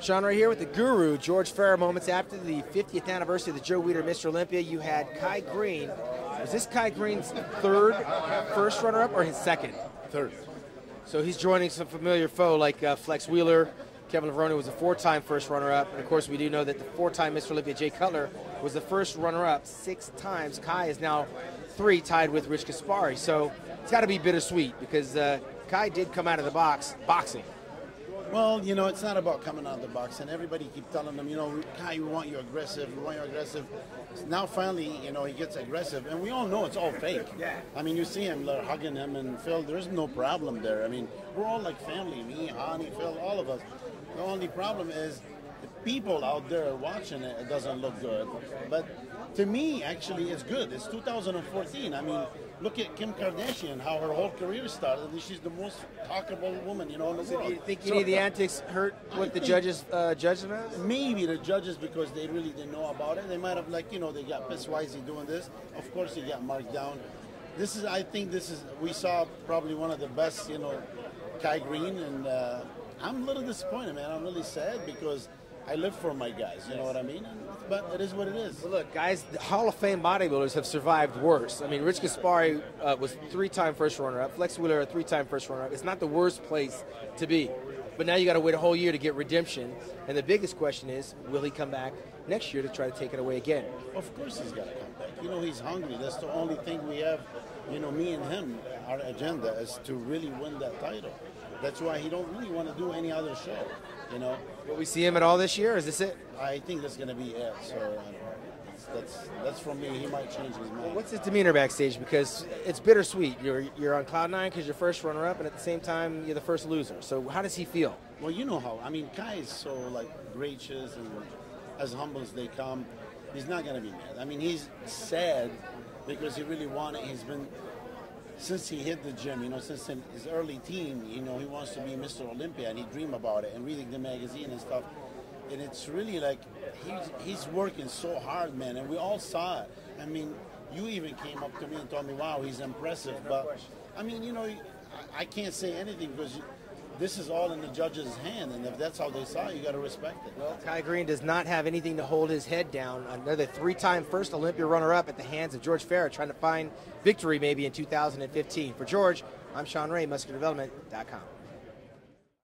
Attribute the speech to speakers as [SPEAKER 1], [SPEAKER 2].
[SPEAKER 1] Shawn, right here with the guru, George Farah. Moments after the 50th anniversary of the Joe Weider Mr. Olympia, you had Kai Greene. Was this Kai Greene's third first runner up or his second?
[SPEAKER 2] Third.
[SPEAKER 1] So he's joining some familiar foe like uh, Flex Wheeler. Kevin Levrone was a four time first runner up. And of course, we do know that the four time Mr. Olympia, Jay Cutler, was the first runner up six times. Kai is now three, tied with Rich Gaspari. So it's got to be bittersweet because uh, Kai did come out of the box boxing.
[SPEAKER 2] Well, you know, it's not about coming out of the box, and everybody keep telling them, you know, Kai, we want you aggressive, we want you aggressive. Now, finally, you know, he gets aggressive, and we all know it's all fake.
[SPEAKER 1] Yeah.
[SPEAKER 2] I mean, you see him like, hugging him, and Phil, there's no problem there. I mean, we're all like family, me, Hany, Phil, all of us. The only problem is people out there watching it, it doesn't look good. But to me, actually, it's good. It's 2014. I mean, look at Kim Kardashian, how her whole career started. She's the most talkable woman, you know, in the
[SPEAKER 1] So
[SPEAKER 2] world.
[SPEAKER 1] do you think
[SPEAKER 2] So-
[SPEAKER 1] any of the antics hurt what the judges uh, judged them?
[SPEAKER 2] Maybe the judges, because they really didn't know about it, they might have like, you know, they got pissed. Why is he doing this? Of course, he got marked down. This is, I think, this is. We saw probably one of the best, you know, Kai Greene, and uh, I'm a little disappointed, man. I'm really sad because I live for my guys. You know what I mean? But it is what it is.
[SPEAKER 1] Well, look, guys, the Hall of Fame bodybuilders have survived worse. I mean, Rich Gaspari uh, was three-time first runner-up. Flex Wheeler, a three-time first runner-up. It's not the worst place to be. But now you got to wait a whole year to get redemption. And the biggest question is, will he come back next year to try to take it away again?
[SPEAKER 2] Of course he's got to come back. You know, he's hungry. That's the only thing we have, you know, me and him, our agenda is to really win that title. That's why he don't really want to do any other show, you know.
[SPEAKER 1] Will we see him at all this year? Is this it?
[SPEAKER 2] I think that's going to be it. So that's, that's, that's from me. He might change his mind.
[SPEAKER 1] What's his demeanor backstage? Because it's bittersweet. You're you're on cloud nine because you're first runner-up, and at the same time you're the first loser. So how does he feel?
[SPEAKER 2] Well, you know how. I mean, Kai is so like gracious and as humble as they come. He's not going to be mad. I mean, he's sad because he really wanted. He's been since he hit the gym. You know, since his early teen. You know, he wants to be Mr. Olympia, and he dream about it and reading the magazine and stuff. And it's really like he's he's working so hard, man. And we all saw it. I mean, you even came up to me and told me, "Wow, he's impressive." But I mean, you know, I, I can't say anything because. This is all in the judge's hand, and if that's how they saw it, you got to respect it.
[SPEAKER 1] Well, Kai Greene does not have anything to hold his head down. Another three-time first Olympia runner-up at the hands of George Farah, trying to find victory maybe in 2015. For George, I'm Shawn Ray, MuscularDevelopment.com.